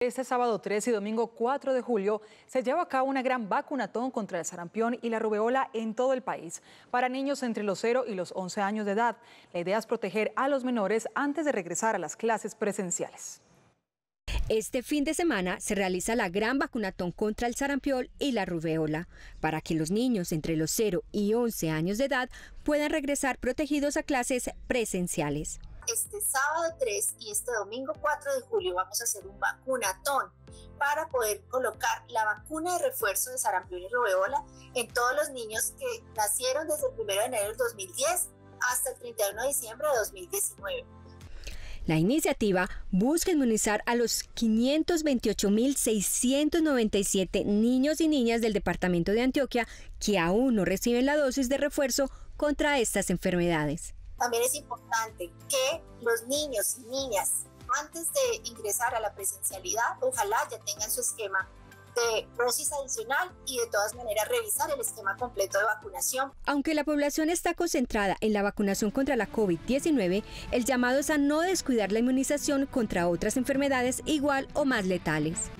Este sábado 3 y domingo 4 de julio se lleva a cabo una gran vacunatón contra el sarampión y la rubeola en todo el país para niños entre los 0 y los 11 años de edad. La idea es proteger a los menores antes de regresar a las clases presenciales. Este fin de semana se realiza la gran vacunatón contra el sarampión y la rubeola para que los niños entre los 0 y 11 años de edad puedan regresar protegidos a clases presenciales este sábado 3 y este domingo 4 de julio vamos a hacer un vacunatón para poder colocar la vacuna de refuerzo de sarampión y rubeola en todos los niños que nacieron desde el 1 de enero del 2010 hasta el 31 de diciembre de 2019. La iniciativa busca inmunizar a los 528.697 niños y niñas del departamento de Antioquia que aún no reciben la dosis de refuerzo contra estas enfermedades. También es importante que los niños y niñas, antes de ingresar a la presencialidad, ojalá ya tengan su esquema de dosis adicional y de todas maneras revisar el esquema completo de vacunación. Aunque la población está concentrada en la vacunación contra la COVID-19, el llamado es a no descuidar la inmunización contra otras enfermedades igual o más letales.